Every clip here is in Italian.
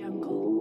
Buonasera,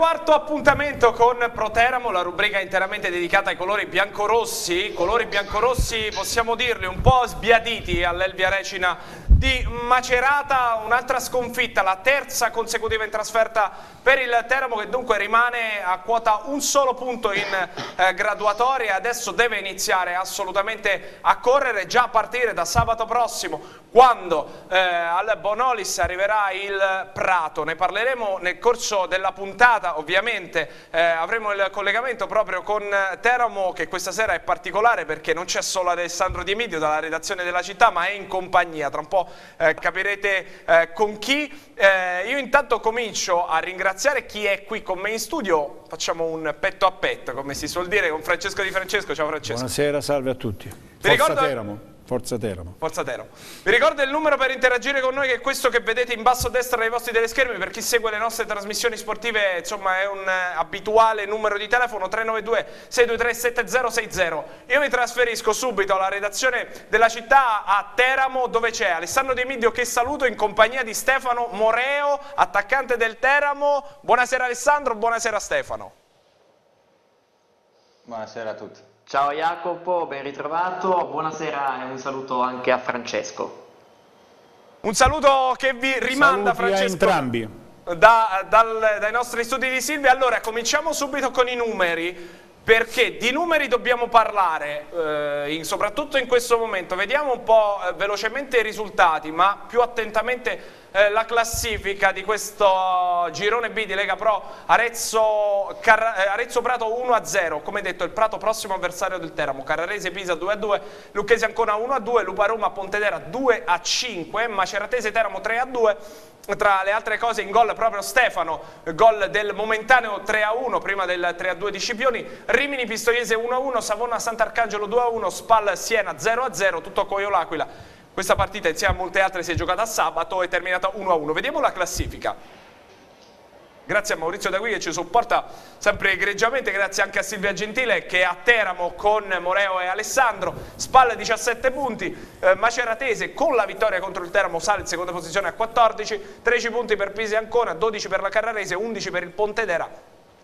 quarto appuntamento con Proteramo, la rubrica interamente dedicata ai colori biancorossi, colori biancorossi possiamo dirli un po' sbiaditi all'Elvia Recina di Macerata, un'altra sconfitta, la terza consecutiva in trasferta per il Teramo che dunque rimane a quota un solo punto in eh, graduatoria adesso deve iniziare assolutamente a correre già a partire da sabato prossimo quando eh, al Bonolis arriverà il Prato, ne parleremo nel corso della puntata, ovviamente eh, avremo il collegamento proprio con Teramo che questa sera è particolare perché non c'è solo Alessandro Di Emidio dalla redazione della città ma è in compagnia, tra un po' eh, capirete eh, con chi. Eh, io intanto comincio a ringraziare chi è qui con me in studio, facciamo un petto a petto come si suol dire con Francesco Di Francesco, ciao Francesco. Buonasera, salve a tutti. Forza ricordo... Teramo. Forza Teramo. Forza Teramo. Vi ricordo il numero per interagire con noi che è questo che vedete in basso a destra dei vostri teleschermi per chi segue le nostre trasmissioni sportive, insomma è un eh, abituale numero di telefono 392 623 7060. Io mi trasferisco subito alla redazione della città a Teramo dove c'è Alessandro De Midio che saluto in compagnia di Stefano Moreo, attaccante del Teramo. Buonasera Alessandro, buonasera Stefano. Buonasera a tutti. Ciao Jacopo, ben ritrovato, buonasera e un saluto anche a Francesco. Un saluto che vi rimanda Saluti Francesco. a entrambi. Da, dal, dai nostri studi di Silvia. Allora, cominciamo subito con i numeri, perché di numeri dobbiamo parlare, eh, in, soprattutto in questo momento. Vediamo un po' eh, velocemente i risultati, ma più attentamente eh, la classifica di questo girone B di Lega Pro Arezzo, eh, Arezzo Prato 1-0 come detto il Prato prossimo avversario del Teramo Carrarese Pisa 2-2 Lucchese Ancona 1-2 Lupa Roma Pontedera 2-5 Maceratese Teramo 3-2 tra le altre cose in gol proprio Stefano, gol del momentaneo 3-1 prima del 3-2 di Scipioni, Rimini Pistoiese 1-1, Savona Sant'Arcangelo 2-1, Spal Siena 0-0, tutto Coio L'Aquila questa partita insieme a molte altre si è giocata sabato e è terminata 1-1. Vediamo la classifica. Grazie a Maurizio Dagui che ci supporta sempre egregiamente, grazie anche a Silvia Gentile che è a Teramo con Moreo e Alessandro, Spalle 17 punti, eh, Maceratese con la vittoria contro il Teramo sale in seconda posizione a 14, 13 punti per Pisi Ancona, 12 per la Carrarese, 11 per il Pontedera,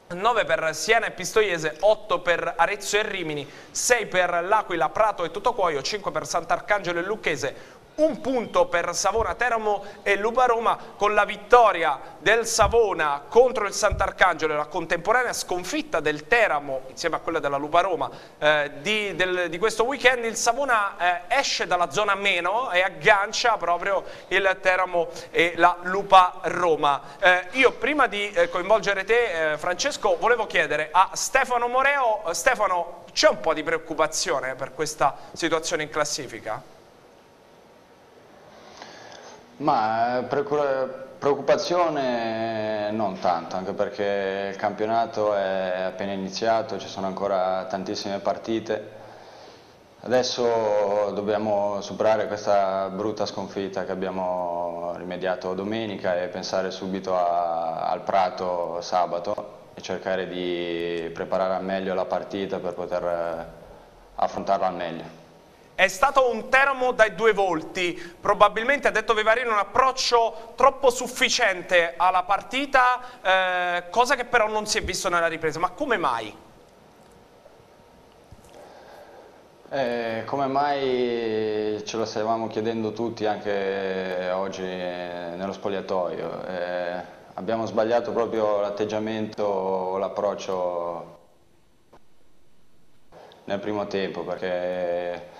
9 per Siena e Pistoiese, 8 per Arezzo e Rimini, 6 per L'Aquila, Prato e Totocuoio, 5 per Sant'Arcangelo e Lucchese, un punto per Savona, Teramo e Lupa Roma con la vittoria del Savona contro il Sant'Arcangelo e la contemporanea sconfitta del Teramo insieme a quella della Lupa Roma eh, di, del, di, questo weekend. Il Savona eh, esce dalla zona meno e aggancia proprio il Teramo e la Lupa Roma. Eh, io prima di eh, coinvolgere te eh, Francesco volevo chiedere a Stefano Moreo. Stefano c'è un po' di preoccupazione per questa situazione in classifica? Ma preoccupazione non tanto, anche perché il campionato è appena iniziato, ci sono ancora tantissime partite. Adesso dobbiamo superare questa brutta sconfitta che abbiamo rimediato domenica e pensare subito a, al Prato sabato e cercare di preparare al meglio la partita per poter affrontarla al meglio. È stato un Teramo dai due volti, probabilmente ha detto Vivarino un approccio troppo sufficiente alla partita, eh, cosa che però non si è visto nella ripresa, ma come mai? Eh, come mai ce lo stavamo chiedendo tutti anche oggi nello spogliatoio. Eh, abbiamo sbagliato proprio l'atteggiamento, l'approccio nel primo tempo perché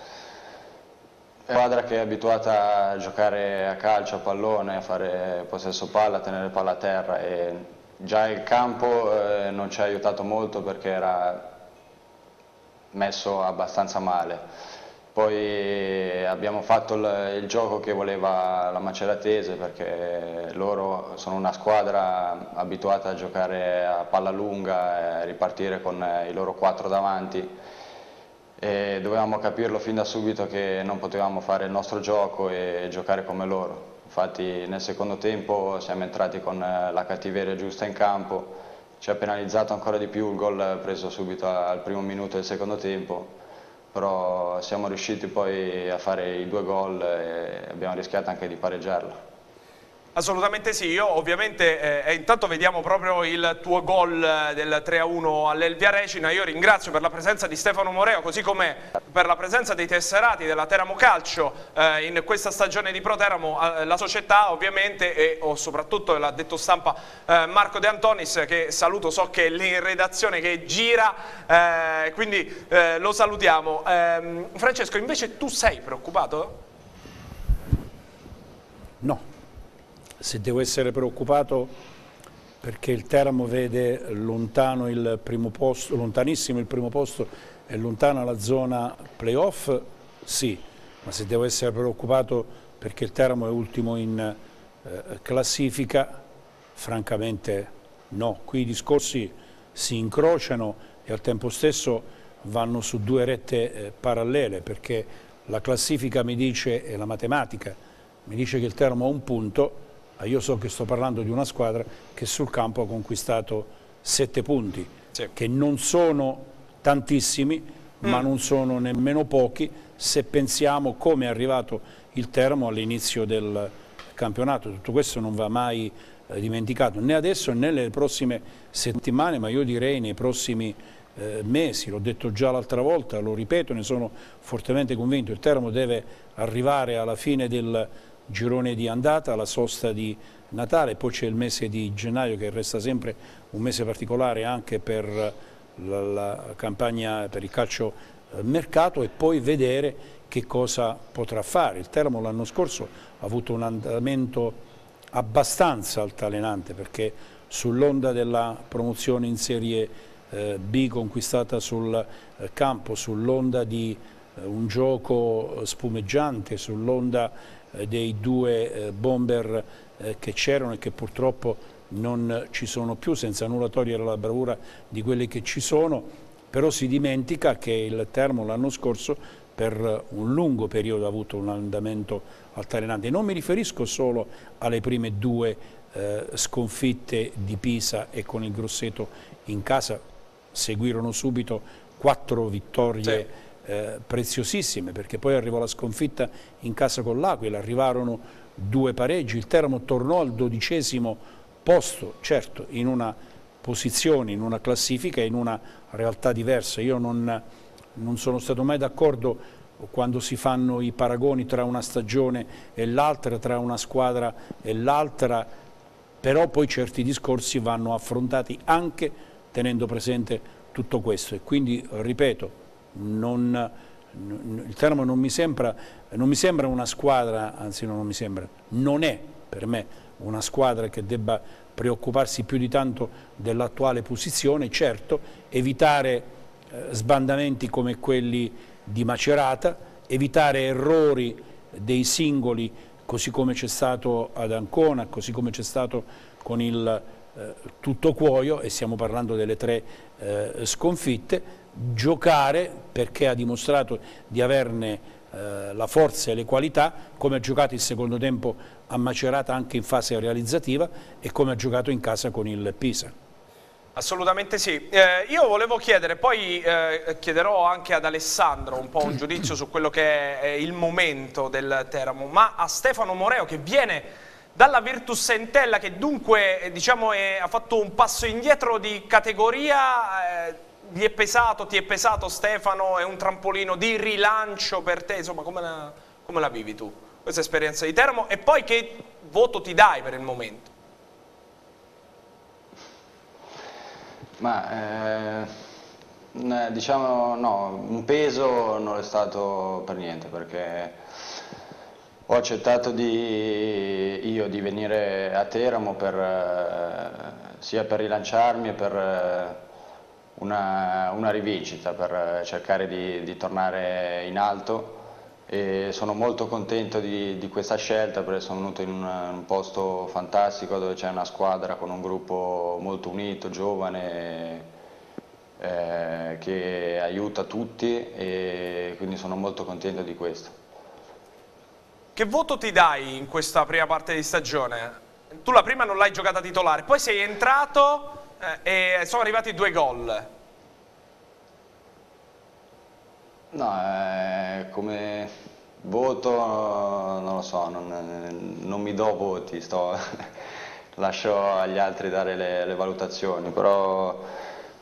squadra che è abituata a giocare a calcio, a pallone, a fare possesso palla, a tenere palla a terra e già il campo eh, non ci ha aiutato molto perché era messo abbastanza male. Poi abbiamo fatto il, il, gioco che voleva la Maceratese perché loro sono una squadra abituata a giocare a palla lunga e ripartire con i loro quattro davanti e dovevamo capirlo fin da subito che non potevamo fare il nostro gioco e giocare come loro. Infatti nel secondo tempo siamo entrati con la cattiveria giusta in campo, ci ha penalizzato ancora di più il gol preso subito al primo minuto del secondo tempo però siamo riusciti poi a fare i due gol e abbiamo rischiato anche di pareggiarla. Assolutamente sì, io ovviamente eh, intanto vediamo proprio il tuo gol eh, del 3-1 all'Elvia Recina, io ringrazio per la presenza di Stefano Moreo così come per la presenza dei tesserati della Teramo Calcio eh, in questa stagione di Pro Teramo, eh, la società ovviamente e oh, soprattutto l'ha detto stampa eh, Marco De Antonis che saluto, so che è lì in redazione che gira, eh, quindi lo salutiamo. Ehm, Francesco invece tu sei preoccupato? No se devo essere preoccupato perché il Teramo vede il posto, lontanissimo il primo posto e lontana la zona playoff, sì, ma se devo essere preoccupato perché il Teramo è ultimo in eh, classifica, francamente no. Qui i discorsi si incrociano e al tempo stesso vanno su due rette eh, parallele perché la classifica mi dice, e la matematica, mi dice che il Teramo ha un punto, io so che sto parlando di una squadra che sul campo ha conquistato sette punti, sì. che non sono tantissimi, mm. ma non sono nemmeno pochi se pensiamo come è arrivato il Teramo all'inizio del campionato. Tutto questo non va mai eh, dimenticato, né adesso né nelle prossime settimane, ma io direi nei prossimi eh, mesi, l'ho detto già l'altra volta, lo ripeto, ne sono fortemente convinto, il Teramo deve arrivare alla fine del girone di andata, la sosta di Natale, poi c'è il mese di gennaio che resta sempre un mese particolare anche per la, la campagna per il calcio eh, mercato e poi vedere che cosa potrà fare. Il Teramo l'anno scorso ha avuto un andamento abbastanza altalenante perché sull'onda della promozione in Serie eh, B conquistata sul eh, campo, sull'onda di un gioco spumeggiante, sull'onda dei due eh, bomber eh, che c'erano e che purtroppo non ci sono più, senza nulla togliere la bravura di quelli che ci sono, però si dimentica che il Termo l'anno scorso per un lungo periodo ha avuto un andamento altalenante. Non mi riferisco solo alle prime due eh, sconfitte di Pisa e con il Grosseto in casa, seguirono subito quattro vittorie sì eh, preziosissime perché poi arrivò la sconfitta in casa con l'Aquila, arrivarono due pareggi, il Teramo tornò al dodicesimo posto, certo in una posizione, in una classifica, in una realtà diversa. Io non, non sono stato mai d'accordo quando si fanno i paragoni tra una stagione e l'altra, tra una squadra e l'altra, però poi certi discorsi vanno affrontati anche tenendo presente tutto questo e quindi, ripeto, non, il Teramo non mi, sembra, non mi sembra una squadra, anzi non mi sembra, non è per me una squadra che debba preoccuparsi più di tanto dell'attuale posizione, certo evitare eh, sbandamenti come quelli di Macerata, evitare errori dei singoli così come c'è stato ad Ancona, così come c'è stato con il eh, tutto cuoio e stiamo parlando delle tre eh, sconfitte, giocare perché ha dimostrato di averne eh, la forza e le qualità, come ha giocato il secondo tempo a Macerata anche in fase realizzativa e come ha giocato in casa con il Pisa. Assolutamente sì. Eh, io volevo chiedere, poi eh, chiederò anche ad Alessandro un po' un giudizio su quello che è il momento del Teramo, ma a Stefano Moreo che viene dalla Virtus Entella che dunque diciamo, è, ha fatto un passo indietro di categoria, eh, gli è pesato, ti è pesato Stefano, è un trampolino di rilancio per te, insomma come la, come la vivi tu questa esperienza di Teramo e poi che voto ti dai per il momento? Ma eh, diciamo no, un peso non è stato per niente perché ho accettato di, io di venire a Teramo per, eh, sia per rilanciarmi e per eh, una, una rivincita per cercare di, di, tornare in alto e sono molto contento di, di questa scelta perché sono venuto in un, un posto fantastico dove c'è una squadra con un gruppo molto unito, giovane, eh, che aiuta tutti e quindi sono molto contento di questo. Che voto ti dai in questa prima parte di stagione? Tu la prima non l'hai giocata titolare, poi sei entrato eh, e sono arrivati due gol. No, eh, come voto non lo so, non, non mi do voti, sto, lascio agli altri dare le, le valutazioni, però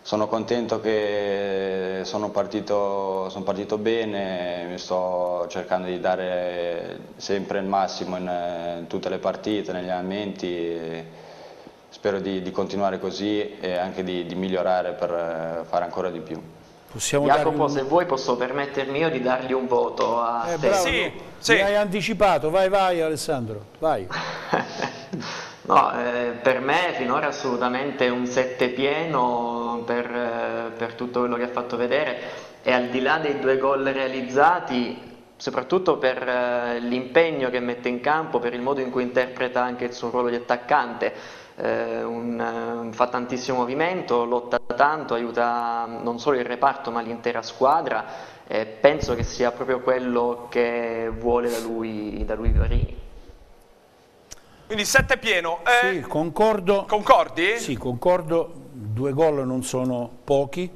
sono contento che sono partito, sono partito, bene, mi sto cercando di dare sempre il massimo in, in tutte le partite, negli allenamenti, spero di, di, continuare così e anche di, di, migliorare per fare ancora di più. Possiamo Jacopo, un... se vuoi posso permettermi io di dargli un voto a eh, te. Bravo, sì, sì. Mi hai anticipato, vai vai Alessandro, vai. No, eh, per me finora assolutamente un 7 pieno per, eh, per, tutto quello che ha fatto vedere e al di là dei due gol realizzati, soprattutto per eh, l'impegno che mette in campo, per il modo in cui interpreta anche il suo ruolo di attaccante, eh, un, fa tantissimo movimento, lotta tanto, aiuta non solo il reparto ma l'intera squadra e penso che sia proprio quello che vuole da lui, da lui Varini. Quindi 7 pieno. Eh, sì, concordo. Concordi? Sì, concordo. Due gol non sono pochi,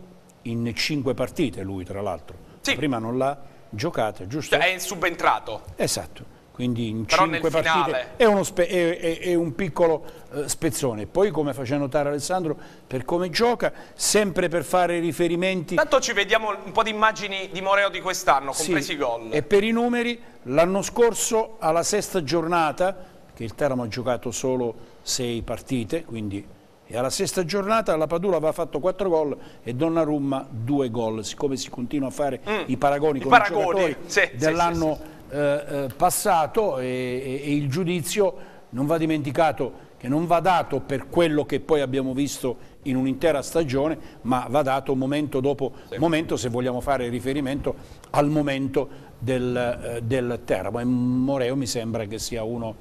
in cinque partite lui tra l'altro. Sì. Prima non l'ha giocata, giusto? Cioè è subentrato. Esatto. Quindi in Però cinque partite è, è, è, è, un piccolo uh, spezzone. Poi, come faceva notare Alessandro, per come gioca, sempre per fare riferimenti... Tanto ci vediamo un po' di immagini di Moreo di quest'anno, compresi sì, i gol. E per i numeri, l'anno scorso, alla sesta giornata, che il Teramo ha giocato solo sei partite, quindi e alla sesta giornata la Padula aveva fatto quattro gol e Donnarumma due gol, siccome si continua a fare mm. i paragoni I con paragoni. i giocatori sì, dell'anno sì, sì, eh, eh, passato e, e, e il giudizio non va dimenticato che non va dato per quello che poi abbiamo visto in un'intera stagione, ma va dato momento dopo sì. momento se vogliamo fare riferimento al momento del, eh, del Teramo. E Moreo mi sembra che sia uno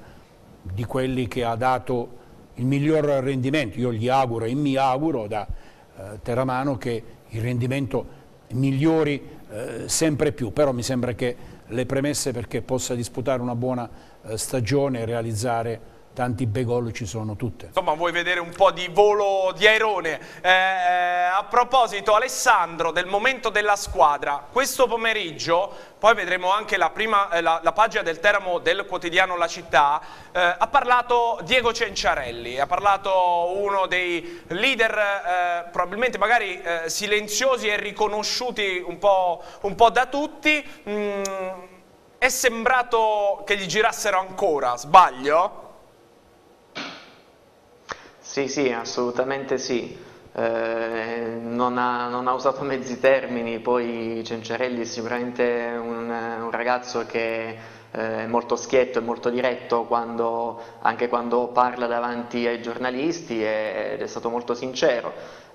di quelli che ha dato il miglior rendimento. Io gli auguro e mi auguro da eh, Terramano che il rendimento migliori eh, sempre più, però mi sembra che le premesse perché possa disputare una buona eh, stagione e realizzare tanti bei gol ci sono tutte. Insomma, vuoi vedere un po' di volo di airone. Eh, eh, a proposito, Alessandro, del momento della squadra, questo pomeriggio, poi vedremo anche la, prima, eh, la, la pagina del Teramo del quotidiano La Città, eh, ha parlato Diego Cenciarelli, ha parlato uno dei leader eh, probabilmente magari eh, silenziosi e riconosciuti un po', un po da tutti. Mm, è sembrato che gli girassero ancora, sbaglio? Sì, sì, assolutamente sì. Eh, non, ha, non, ha, usato mezzi termini, poi Cenciarelli è sicuramente un, un ragazzo che è molto schietto e molto diretto quando, anche quando parla davanti ai giornalisti ed è stato molto sincero.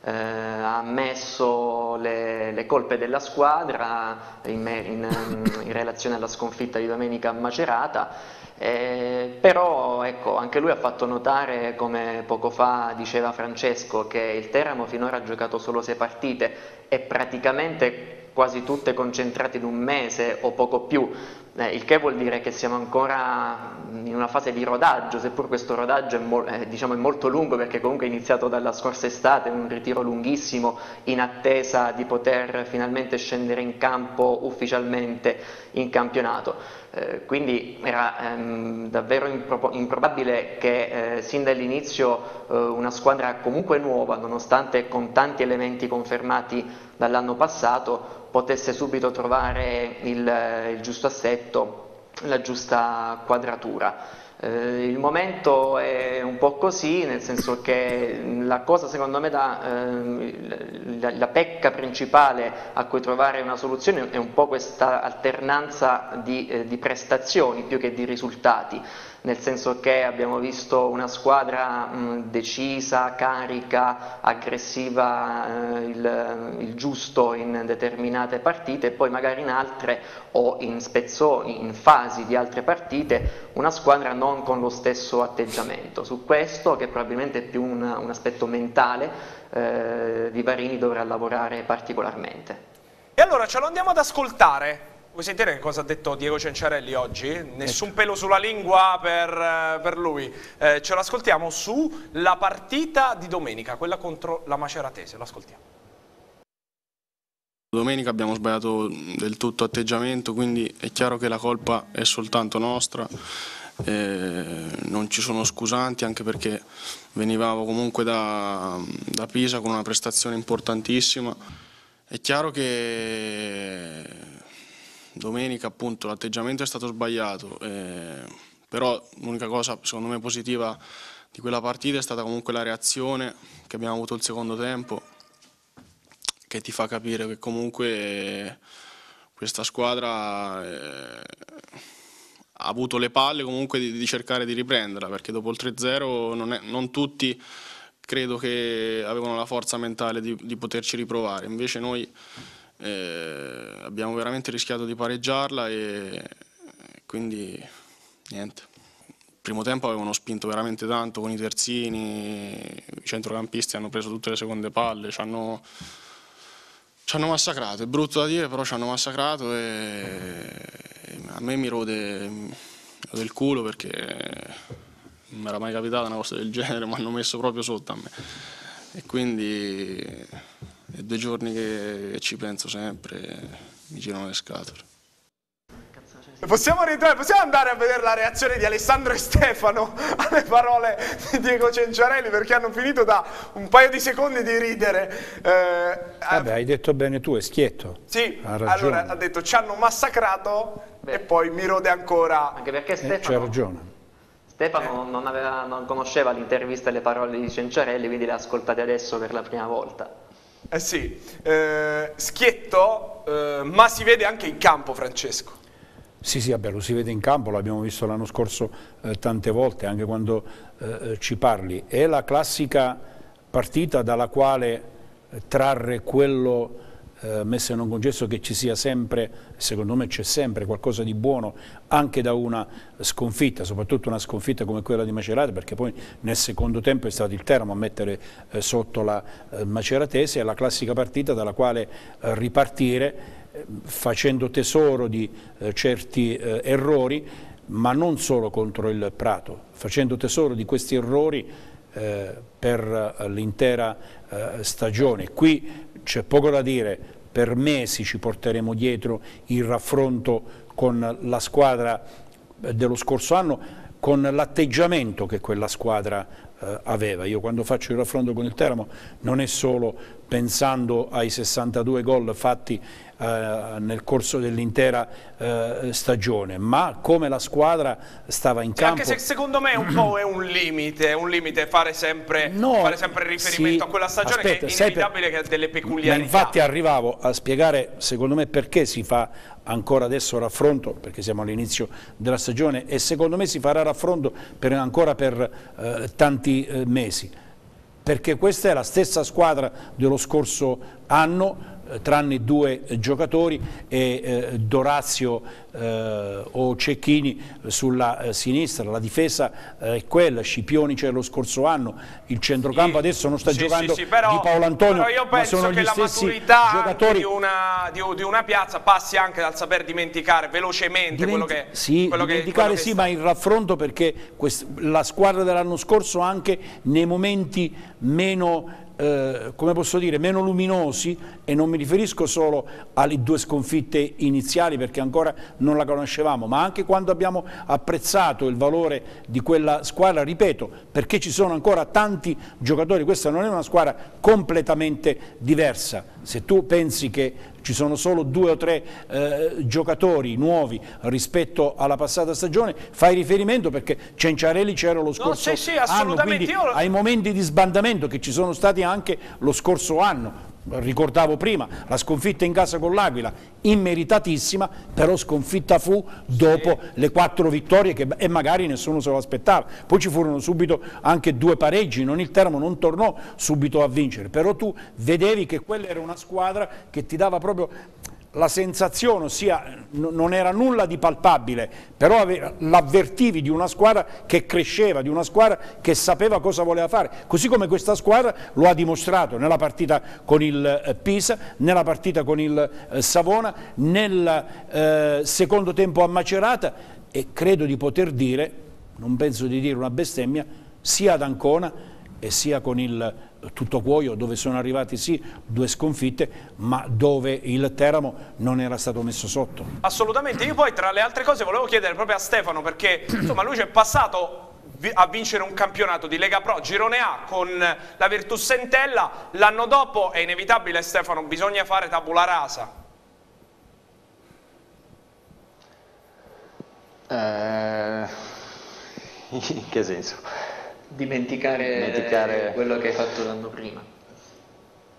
Eh, ha ammesso le, le, colpe della squadra in, in, in relazione alla sconfitta di domenica a Macerata eh, però ecco, anche lui ha fatto notare, come poco fa diceva Francesco, che il Teramo finora ha giocato solo sei partite e praticamente quasi tutte concentrate in un mese o poco più, eh, il che vuol dire che siamo ancora in una fase di rodaggio, seppur questo rodaggio è, mo eh, diciamo è, molto lungo perché comunque è iniziato dalla scorsa estate, un ritiro lunghissimo in attesa di poter finalmente scendere in campo ufficialmente in campionato. Eh, quindi era ehm, davvero impro improbabile che eh, sin dall'inizio eh, una squadra comunque nuova, nonostante con tanti elementi confermati dall'anno passato, potesse subito trovare il, il giusto assetto, la giusta quadratura. Eh, il momento è un po' così, nel senso che la cosa secondo me da, eh, la, la, pecca principale a cui trovare una soluzione è un po' questa alternanza di, eh, di prestazioni più che di risultati. Nel senso che abbiamo visto una squadra mh, decisa, carica, aggressiva, eh, il, il, giusto in determinate partite e poi magari in altre o in spezzoni, in fasi di altre partite, una squadra non con lo stesso atteggiamento. Su questo, che probabilmente è più un, un aspetto mentale, eh, Vivarini dovrà lavorare particolarmente. E allora ce lo andiamo ad ascoltare. Vuoi sentire che cosa ha detto Diego Cenciarelli oggi? Nessun ecco. pelo sulla lingua per, eh, per lui. Eh, ce l'ascoltiamo sulla partita di domenica, quella contro la Maceratese. Lo ascoltiamo. Domenica abbiamo sbagliato del tutto atteggiamento, quindi è chiaro che la colpa è soltanto nostra. Eh, non ci sono scusanti anche perché venivamo comunque da, da Pisa con una prestazione importantissima. È chiaro che domenica appunto l'atteggiamento è stato sbagliato, eh, però l'unica cosa secondo me positiva di quella partita è stata comunque la reazione che abbiamo avuto il secondo tempo, che ti fa capire che comunque questa squadra eh, ha avuto le palle comunque di, di, cercare di riprenderla, perché dopo il 3-0 non, non, tutti credo che avevano la forza mentale di, di poterci riprovare, invece noi eh, abbiamo veramente rischiato di pareggiarla e quindi niente. Il primo tempo avevano spinto veramente tanto con i terzini, i centrocampisti hanno preso tutte le seconde palle, ci hanno, ci hanno massacrato, è brutto da dire però ci hanno massacrato e a me mi rode, mi rode il culo perché non mi era mai capitata una cosa del genere, mi hanno messo proprio sotto a me e quindi è due giorni che ci penso sempre, mi girano le scatole. Possiamo, possiamo, andare a vedere la reazione di Alessandro e Stefano alle parole di Diego Cenciarelli perché hanno finito da un paio di secondi di ridere. Eh, Vabbè, hai detto bene tu, è schietto. Sì, ha allora ha detto ci hanno massacrato Beh. e poi mi rode ancora. Anche perché Stefano... Eh, c'ha ragione. Stefano non, aveva, non conosceva l'intervista e le parole di Cenciarelli, quindi le ha ascoltate adesso per la prima volta. Eh sì, eh, schietto, eh, ma si vede anche in campo Francesco. Sì, sì, vabbè, lo si vede in campo, l'abbiamo visto l'anno scorso eh, tante volte, anche quando eh, eh, ci parli. È la classica partita dalla quale trarre quello eh, messo in un concesso che ci sia sempre, secondo me c'è sempre qualcosa di buono anche da una sconfitta, soprattutto una sconfitta come quella di Macerata, perché poi nel secondo tempo è stato il Teramo a mettere eh, sotto la eh, Maceratese, è la classica partita dalla quale eh, ripartire eh, facendo tesoro di certi errori, ma non solo contro il Prato, facendo tesoro di questi errori per l'intera stagione. Qui c'è poco da dire, per mesi ci porteremo dietro il raffronto con la squadra dello scorso anno, con l'atteggiamento che quella squadra eh, aveva. Io quando faccio il raffronto con il Teramo non è solo pensando ai 62 gol fatti eh, nel corso dell'intera eh, stagione, ma come la squadra stava in campo. Anche se secondo me un po' è un limite, un limite fare sempre, no, fare sempre riferimento sì, a quella stagione aspetta, che è inevitabile per, che ha delle peculiarità. infatti arrivavo a spiegare secondo me perché si fa ancora adesso raffronto, perché siamo all'inizio della stagione e secondo me si farà raffronto per, ancora per eh, tanti eh, mesi perché questa è la stessa squadra dello scorso anno tranne due giocatori e eh, Dorazio eh, o Cecchini sulla eh, sinistra, la difesa è quella, Scipioni c'era lo scorso anno, il centrocampo sì, adesso non sta sì, giocando sì, però, di Paolo Antonio, io penso sono che la maturità giocatori... di, una, di, di, una, piazza passi anche dal saper dimenticare velocemente Dimenti quello che... Sì, quello dimenticare che, quello sì, che ma il raffronto perché la squadra dell'anno scorso anche nei momenti meno eh, come posso dire, meno luminosi e non mi riferisco solo alle due sconfitte iniziali perché ancora non la conoscevamo, ma anche quando abbiamo apprezzato il valore di quella squadra, ripeto, perché ci sono ancora tanti giocatori, questa non è una squadra completamente diversa, se tu pensi che ci sono solo due o tre eh, giocatori nuovi rispetto alla passata stagione, fai riferimento perché Cenciarelli c'era lo scorso no, sì, sì, anno, quindi io... ai momenti di sbandamento che ci sono stati anche lo scorso anno ricordavo prima, la sconfitta in casa con l'Aquila, immeritatissima, però sconfitta fu dopo sì. le quattro vittorie che, e magari nessuno se lo aspettava. Poi ci furono subito anche due pareggi, non il Teramo non tornò subito a vincere, però tu vedevi che quella era una squadra che ti dava proprio la sensazione, ossia non era nulla di palpabile, però l'avvertivi di una squadra che cresceva, di una squadra che sapeva cosa voleva fare, così come questa squadra lo ha dimostrato nella partita con il eh, Pisa, nella partita con il eh, Savona, nel eh, secondo tempo a Macerata e credo di poter dire, non penso di dire una bestemmia, sia ad Ancona e sia con il tutto cuoio dove sono arrivati sì due sconfitte ma dove il Teramo non era stato messo sotto. Assolutamente, io poi tra le altre cose volevo chiedere proprio a Stefano perché insomma lui c'è passato a vincere un campionato di Lega Pro Girone A con la Virtus Entella l'anno dopo è inevitabile Stefano bisogna fare tabula rasa eh, in che senso? Dimenticare, dimenticare... quello che hai fatto l'anno prima.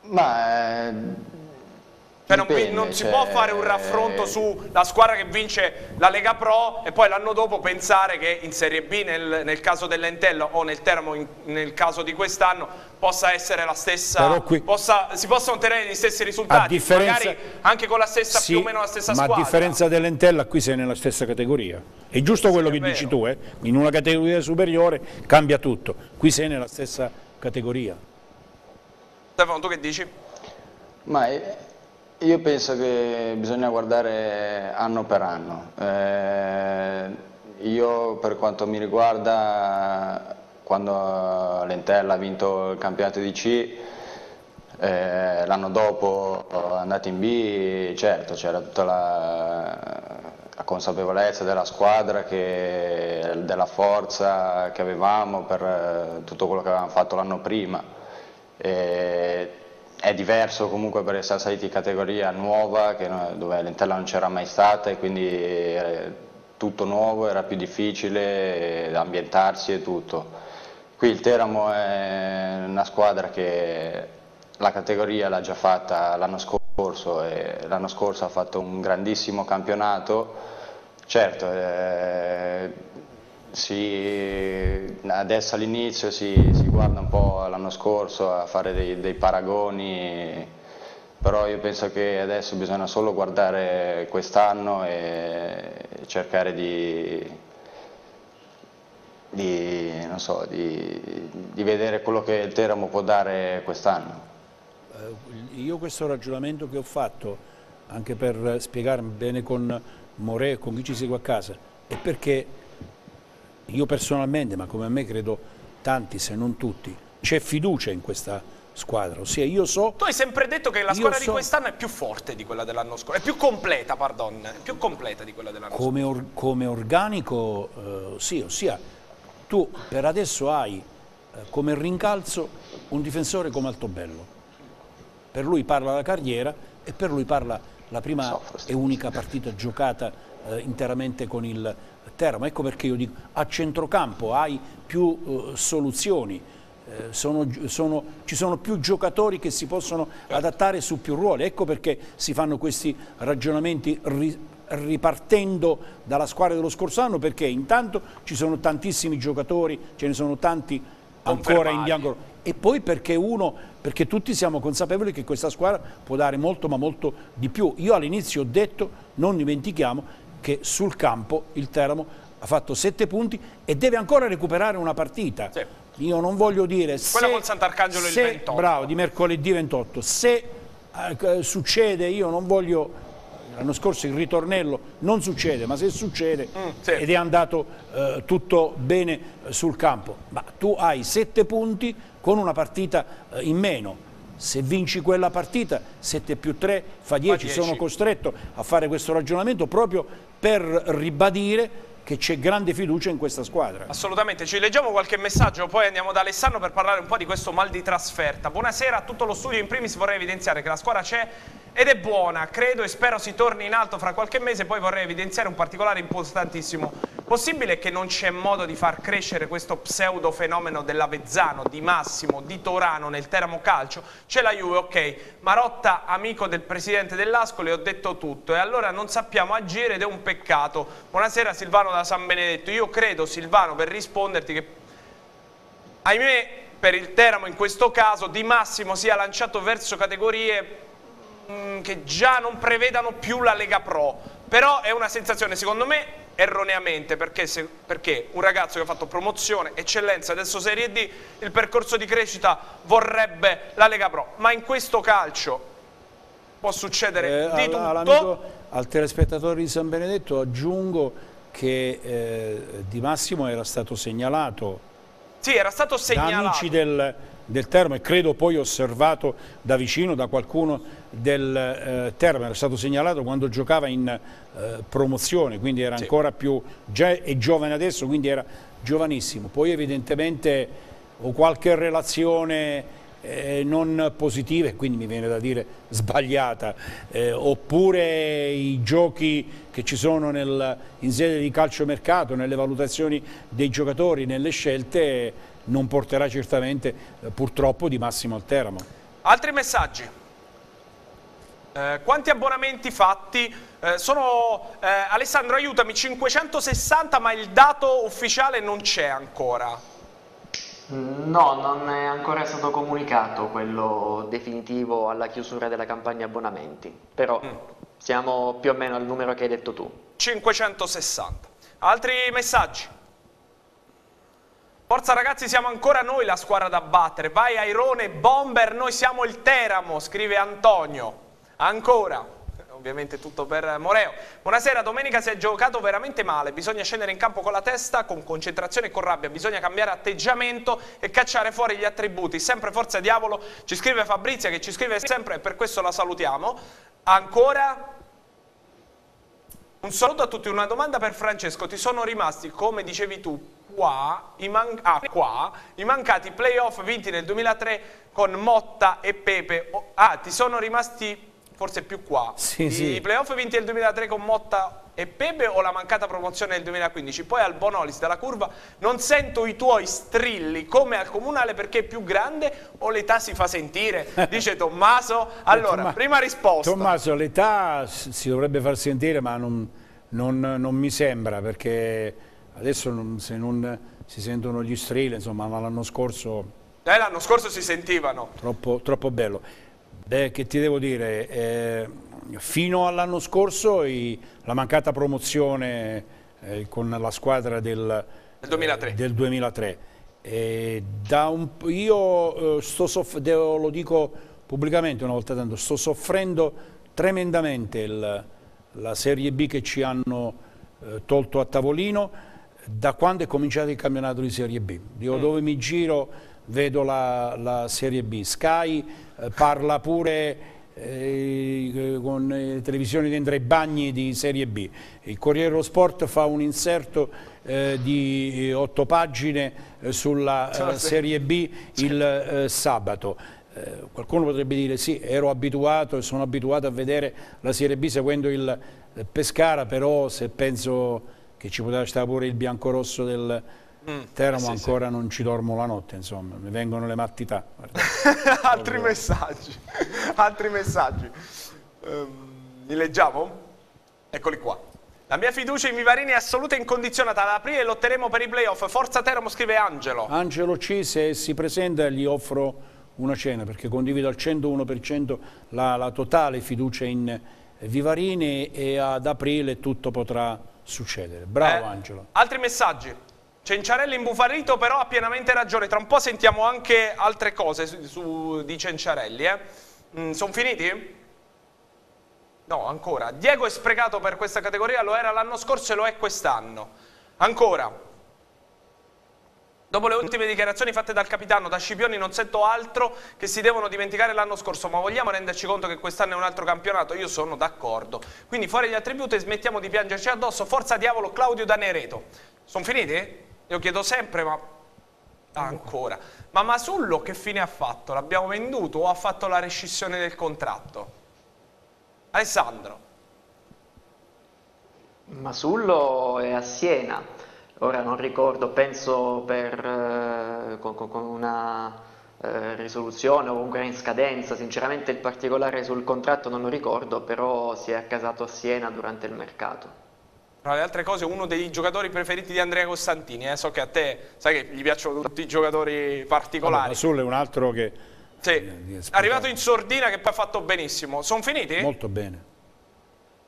Ma... Eh, cioè non, non, si cioè... può fare un raffronto sulla squadra che vince la Lega Pro e poi l'anno dopo pensare che in Serie B nel, nel caso dell'Entello o nel Teramo in, nel caso di quest'anno possa essere la stessa qui, possa, si possano ottenere gli stessi risultati magari anche con la stessa sì, più o meno la stessa ma squadra. ma a differenza dell'Entella qui sei nella stessa categoria. È giusto quello sì, che dici tu eh? in una categoria superiore cambia tutto. Qui sei nella stessa categoria. Stefano tu che dici? ma io penso che bisogna guardare anno per anno. Eh, io per quanto mi riguarda, quando Lentella ha vinto il campionato di C, eh, l'anno dopo andato in B, certo c'era tutta la, la, consapevolezza della squadra, che, della forza che avevamo per eh, tutto quello che avevamo fatto l'anno prima. E, è diverso comunque per essere saliti in categoria nuova dove l'Entella non c'era mai stata e quindi era tutto nuovo, era più difficile ambientarsi e tutto. Qui il Teramo è una squadra che la categoria l'ha già fatta l'anno scorso e l'anno scorso ha fatto un grandissimo campionato. Certo, eh, si, adesso all'inizio si, si, guarda un po' l'anno scorso a fare dei, dei, paragoni, però io penso che adesso bisogna solo guardare quest'anno e cercare di, di, so, di, di vedere quello che il Teramo può dare quest'anno. Eh, io questo ragionamento che ho fatto, anche per spiegarmi bene con More e con chi ci segue a casa, è perché io personalmente, ma come a me credo tanti se non tutti, c'è fiducia in questa squadra, ossia io so... Tu hai sempre detto che la squadra so, di quest'anno è più forte di quella dell'anno scorso, è più completa, pardon, è più completa di quella dell'anno come scorso. Or, come organico, eh, sì, ossia tu per adesso hai eh, come rincalzo un difensore come Altobello, per lui parla la carriera e per lui parla la prima e unica partita giocata eh, interamente con il Teramo. Ecco perché io dico a centrocampo hai più uh, soluzioni, eh, sono, sono, ci sono più giocatori che si possono adattare su più ruoli. Ecco perché si fanno questi ragionamenti ri, ripartendo dalla squadra dello scorso anno perché intanto ci sono tantissimi giocatori, ce ne sono tanti ancora in bianco e poi perché uno, perché tutti siamo consapevoli che questa squadra può dare molto ma molto di più. Io all'inizio ho detto, non dimentichiamo, che sul campo il Teramo ha fatto sette punti e deve ancora recuperare una partita. Sì. Io non voglio dire Quella se, col Sant'Arcangelo il 28. Bravo, di mercoledì 28. Se eh, succede, io non voglio l'anno scorso il ritornello non succede, ma se succede mm, sì. ed è andato eh, tutto bene sul campo, ma tu hai sette punti con una partita eh, in meno, se vinci quella partita 7 più 3 fa 10, sono costretto a fare questo ragionamento proprio per ribadire che c'è grande fiducia in questa squadra. Assolutamente, ci leggiamo qualche messaggio, poi andiamo da Alessandro per parlare un po' di questo mal di trasferta. Buonasera a tutto lo studio, in primis vorrei evidenziare che la squadra c'è ed è buona, credo e spero si torni in alto fra qualche mese, poi vorrei evidenziare un particolare importantissimo Possibile che non c'è modo di far crescere questo pseudo fenomeno dell'Avezzano, di Massimo, di Torano nel Teramo Calcio? C'è la Juve, ok, Marotta, amico del presidente dell'Ascoli, ho detto tutto e allora non sappiamo agire ed è un peccato. Buonasera Silvano da San Benedetto, io credo Silvano per risponderti che ahimè per il Teramo in questo caso Di Massimo sia lanciato verso categorie mh, mm, che già non prevedano più la Lega Pro, però è una sensazione secondo me erroneamente perché, se, perché, un ragazzo che ha fatto promozione, eccellenza, adesso Serie D, il percorso di crescita vorrebbe la Lega Pro, ma in questo calcio può succedere eh, di tutto. Al telespettatore di San Benedetto aggiungo che eh, Di Massimo era stato segnalato sì, era stato segnalato. Da amici del, del Termo e credo poi osservato da vicino da qualcuno del eh, Termo, era stato segnalato quando giocava in eh, promozione, quindi era sì. ancora più, già è giovane adesso, quindi era giovanissimo. Poi evidentemente ho qualche relazione eh, non positiva e quindi mi viene da dire sbagliata, eh, oppure i giochi che ci sono nel, in sede di calciomercato, nelle valutazioni dei giocatori, nelle scelte, non porterà certamente eh, purtroppo di massimo al Teramo. Altri messaggi? Eh, quanti abbonamenti fatti? Eh, sono, eh, Alessandro aiutami, 560 ma il dato ufficiale non c'è ancora. No, non è ancora stato comunicato quello definitivo alla chiusura della campagna abbonamenti, però mm. siamo più o meno al numero che hai detto tu. 560. Altri messaggi? Forza ragazzi, siamo ancora noi la squadra da battere. Vai Airone, Bomber, noi siamo il Teramo, scrive Antonio. Ancora ovviamente tutto per Moreo. Buonasera, domenica si è giocato veramente male, bisogna scendere in campo con la testa, con concentrazione e con rabbia, bisogna cambiare atteggiamento e cacciare fuori gli attributi. Sempre forza diavolo, ci scrive Fabrizia che ci scrive sempre e per questo la salutiamo. Ancora un saluto a tutti, una domanda per Francesco, ti sono rimasti, come dicevi tu, qua i, ah, qua, i mancati playoff vinti nel 2003 con Motta e Pepe, ah ti sono rimasti forse più qua. Sì, I sì. playoff vinti nel 2003 con Motta e Pepe o la mancata promozione nel 2015? Poi al Bonolis dalla curva non sento i tuoi strilli come al comunale perché è più grande o l'età si fa sentire? Dice Tommaso. Allora, Tomma prima risposta. Tommaso, l'età si dovrebbe far sentire ma non, non, non mi sembra perché adesso non, se non si sentono gli strilli, insomma, ma l'anno scorso... Eh, l'anno scorso si sentivano. Troppo, troppo bello. Beh, che ti devo dire, eh, fino all'anno scorso i, la mancata promozione eh, con la squadra del, del 2003. Eh, del 2003. Un, io eh, devo, lo dico pubblicamente una volta tanto, sto soffrendo tremendamente il, la Serie B che ci hanno eh, tolto a tavolino da quando è cominciato il campionato di Serie B. Io mm. dove mi giro vedo la, la Serie B. Sky eh, parla pure eh, con le televisioni dentro i bagni di Serie B. Il Corriere dello Sport fa un inserto eh, di otto pagine eh, sulla eh, Serie B il eh, sabato. qualcuno potrebbe dire sì, ero abituato e sono abituato a vedere la Serie B seguendo il Pescara, però se penso che ci poteva stare pure il biancorosso del Mm. Teramo sì, ancora sì. non ci dormo la notte, insomma, mi vengono le mattità. altri messaggi, altri messaggi. Um, li leggiamo? Eccoli qua. La mia fiducia in Vivarini è assoluta e incondizionata. Ad aprile lotteremo per i playoff. Forza Teramo, scrive Angelo. Angelo C, se si presenta gli offro una cena perché condivido al 101% la, la totale fiducia in Vivarini e ad aprile tutto potrà succedere. Bravo eh, Angelo. Altri messaggi? Cenciarelli imbufarito però ha pienamente ragione, tra un po' sentiamo anche altre cose su, su, di Cenciarelli. Eh? Mm, Sono finiti? No, ancora. Diego è sprecato per questa categoria, lo era l'anno scorso e lo è quest'anno. Ancora. Dopo le ultime dichiarazioni fatte dal capitano, da Scipioni non sento altro che si devono dimenticare l'anno scorso, ma vogliamo renderci conto che quest'anno è un altro campionato? Io sono d'accordo. Quindi fuori gli attributi e smettiamo di piangerci addosso. Forza diavolo Claudio Danereto. Sono finiti? Io chiedo sempre, ma ancora. Ma Masullo che fine ha fatto? L'abbiamo venduto o ha fatto la rescissione del contratto? Alessandro. Masullo è a Siena, ora non ricordo, penso per, eh, con, con, una eh, risoluzione o comunque in scadenza, sinceramente il particolare sul contratto non lo ricordo, però si è accasato a Siena durante il mercato. Tra le altre cose uno dei giocatori preferiti di Andrea Costantini, eh? so che a te sai che gli piacciono tutti i giocatori particolari. Allora, Sul è un altro che... Sì, è arrivato in sordina che poi ha fatto benissimo. Sono finiti? Molto bene.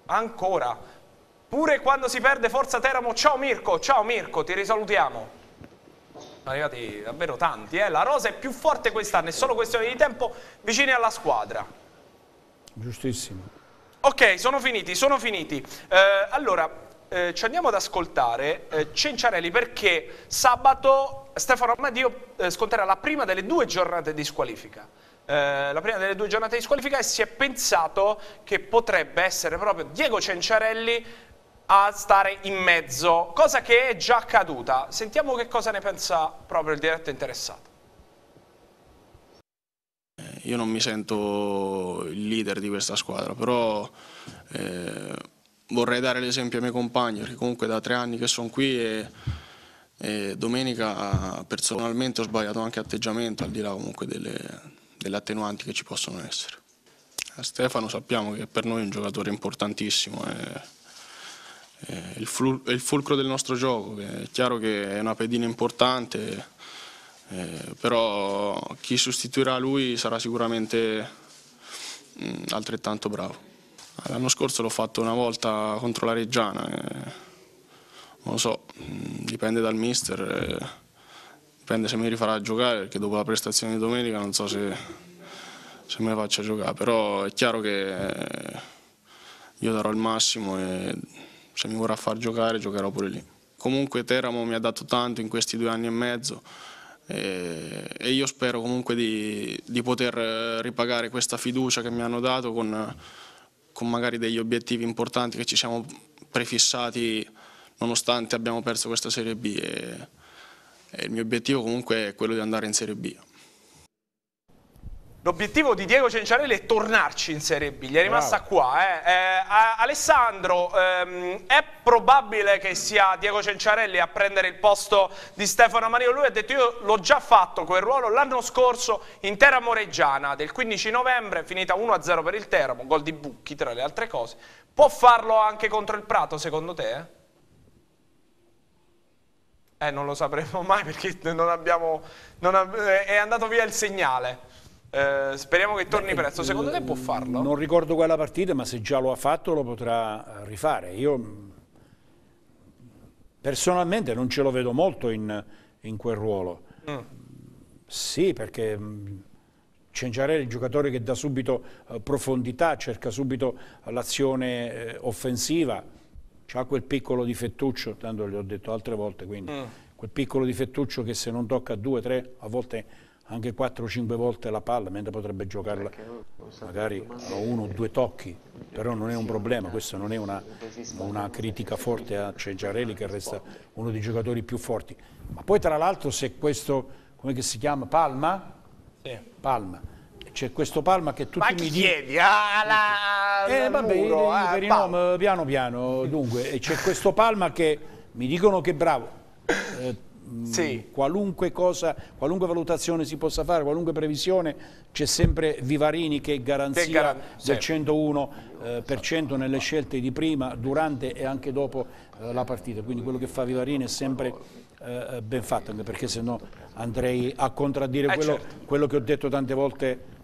Ancora. Pure quando si perde Forza Teramo, ciao Mirko, ciao Mirko, ti risalutiamo. Sono arrivati davvero tanti, eh? la rosa è più forte quest'anno, è solo questione di tempo vicini alla squadra. Giustissimo. Ok, sono finiti, sono finiti. Eh, allora, eh, ci andiamo ad ascoltare eh, Cenciarelli perché sabato Stefano Amadio eh, sconterà la prima delle due giornate di squalifica. Eh, la prima delle due giornate di squalifica e si è pensato che potrebbe essere proprio Diego Cenciarelli a stare in mezzo, cosa che è già accaduta. Sentiamo che cosa ne pensa proprio il diretto interessato. Io non mi sento il leader di questa squadra, però eh, vorrei dare l'esempio ai miei compagni, perché comunque da tre anni che sono qui e, e, domenica personalmente ho sbagliato anche atteggiamento, al di là comunque delle, delle attenuanti che ci possono essere. A Stefano sappiamo che per noi è un giocatore importantissimo, è, è, il, flu, è il, fulcro del nostro gioco, è chiaro che è una pedina importante, eh, però chi sostituirà lui sarà sicuramente mh, altrettanto bravo. L'anno scorso l'ho fatto una volta contro la Reggiana, e, non lo so, mm, dipende dal mister, e, dipende se mi rifarà giocare perché dopo la prestazione di domenica non so se, se me la faccia giocare, però è chiaro che io darò il massimo e se mi vorrà far giocare giocherò pure lì. Comunque Teramo mi ha dato tanto in questi due anni e mezzo e, e io spero comunque di, di poter ripagare questa fiducia che mi hanno dato con con magari degli obiettivi importanti che ci siamo prefissati nonostante abbiamo perso questa Serie B e, e il mio obiettivo comunque è quello di andare in Serie B. L'obiettivo di Diego Cenciarelli è tornarci in Serie B, gli è rimasta Bravo. qua. Eh. Eh, Alessandro, ehm, è probabile che sia Diego Cenciarelli a prendere il posto di Stefano Amario? Lui ha detto io l'ho già fatto quel ruolo l'anno scorso in Teramo Reggiana del 15 novembre, finita 1-0 per il Teramo, gol di Bucchi tra le altre cose. Può farlo anche contro il Prato secondo te? Eh, non lo sapremo mai perché non abbiamo, non ab è andato via il segnale. Eh, speriamo che torni Beh, presto. Secondo te può farlo? Non ricordo quella partita, ma se già lo ha fatto lo potrà rifare. Io personalmente non ce lo vedo molto in, in quel ruolo. Mm. Sì, perché Cenciarelli è il giocatore che dà subito eh, profondità, cerca subito l'azione eh, offensiva, ha quel piccolo difettuccio, tanto gli ho detto altre volte, quindi mm. quel piccolo difettuccio che se non tocca due, tre, a volte anche 4-5 volte la palla, mentre potrebbe giocarla magari a uno o due tocchi, però non è un problema, questa non è una, una critica forte a Cegiarelli che resta uno dei giocatori più forti. Ma poi tra l'altro se questo, come si chiama, Palma? Sì. Palma. C'è questo Palma che tutti Ma mi chiedi? Ah, la, eh, vabbè, muro, per eh, nome, piano piano, dunque, c'è questo Palma che mi dicono che è bravo. Eh, sì. qualunque cosa, qualunque valutazione si possa fare, qualunque previsione, c'è sempre Vivarini che è garanzia che garan del 101% eh, per cento nelle scelte di prima, durante e anche dopo eh, la partita, quindi quello che fa Vivarini è sempre eh, ben fatto, anche perché se no andrei a contraddire eh, quello, certo. quello che ho detto tante volte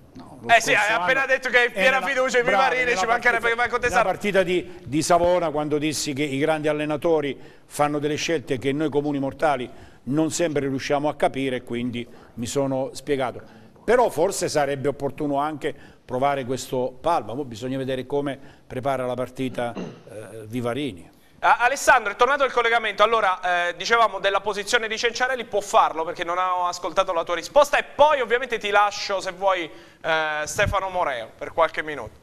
eh sì, hai appena detto che hai piena fiducia in Vivarini, ci mancherebbe che vai a contestare. La partita di, di Savona, quando dissi che i grandi allenatori fanno delle scelte che noi comuni mortali non sempre riusciamo a capire quindi mi sono spiegato. Però forse sarebbe opportuno anche provare questo Palma, Poi bisogna vedere come prepara la partita eh, Vivarini. Alessandro, è tornato il collegamento, allora eh, dicevamo della posizione di Cenciarelli, può farlo perché non ho ascoltato la tua risposta e poi ovviamente ti lascio se vuoi eh, Stefano Moreo per qualche minuto,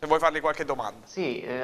se vuoi fargli qualche domanda. Sì, eh,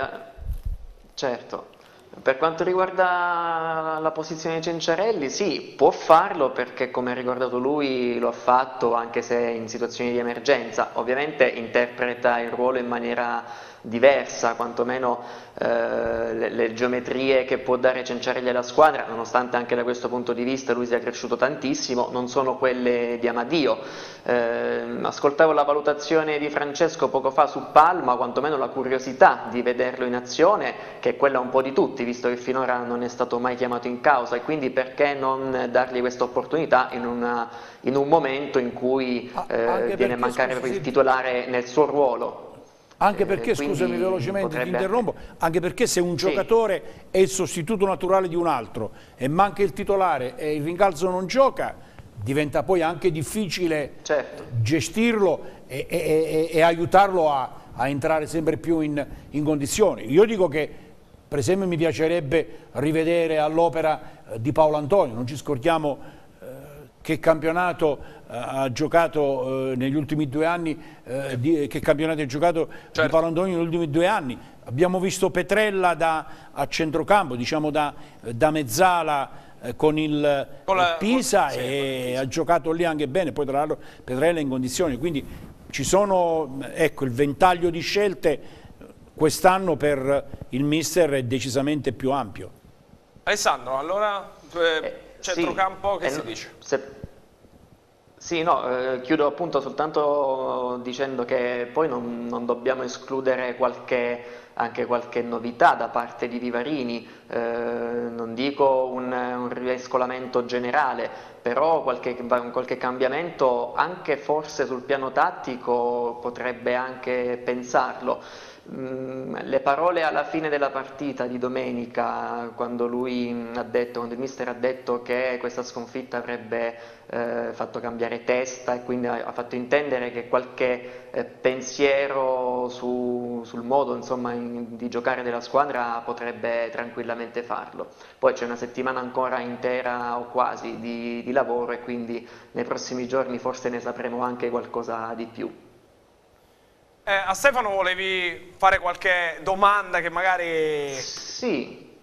certo. Per quanto riguarda la posizione di Cenciarelli, sì, può farlo perché come ha ricordato lui lo ha fatto anche se in situazioni di emergenza. Ovviamente interpreta il ruolo in maniera diversa, quantomeno eh, le, le, geometrie che può dare Cenciarelli alla squadra, nonostante anche da questo punto di vista lui sia cresciuto tantissimo, non sono quelle di Amadio. Eh, ascoltavo la valutazione di Francesco poco fa su Palma, quantomeno la curiosità di vederlo in azione, che è quella un po' di tutti, visto che finora non è stato mai chiamato in causa e quindi perché non dargli questa opportunità in, una, in un momento in cui eh, viene a mancare il titolare nel suo ruolo. Anche eh, perché, scusami velocemente, potrebbe... ti interrompo, anche perché se un giocatore sì. è il sostituto naturale di un altro e manca il titolare e il rincalzo non gioca, diventa poi anche difficile certo. gestirlo e, e, e, e aiutarlo a, a, entrare sempre più in, in, condizioni. Io dico che, per esempio, mi piacerebbe rivedere all'opera eh, di Paolo Antonio, non ci scordiamo eh, che campionato ha giocato eh, negli ultimi due anni, eh, di, che campionato ha giocato certo. di Paolo Antonio negli ultimi due anni. Abbiamo visto Petrella da, a centrocampo, diciamo da, da mezzala eh, con il con la, Pisa con, e sì, ha giocato lì anche bene, poi tra l'altro Petrella in condizioni, quindi ci sono, ecco, il ventaglio di scelte quest'anno per il mister è decisamente più ampio. Alessandro, allora eh, centrocampo sì, che si dice? Se, sì, no, eh, chiudo appunto soltanto dicendo che poi non, non dobbiamo escludere qualche, anche qualche novità da parte di Vivarini, eh, non dico un, un rimescolamento generale, però qualche, qualche, cambiamento anche forse sul piano tattico potrebbe anche pensarlo. Mm, le parole alla fine della partita di domenica, quando lui ha detto, quando il mister ha detto che questa sconfitta avrebbe eh, fatto cambiare testa e quindi ha, fatto intendere che qualche eh, pensiero su, sul modo insomma, in, di giocare della squadra potrebbe tranquillamente farlo. Poi c'è una settimana ancora intera o quasi di, di lavoro e quindi nei prossimi giorni forse ne sapremo anche qualcosa di più. Eh, a Stefano volevi fare qualche domanda che magari... Sì,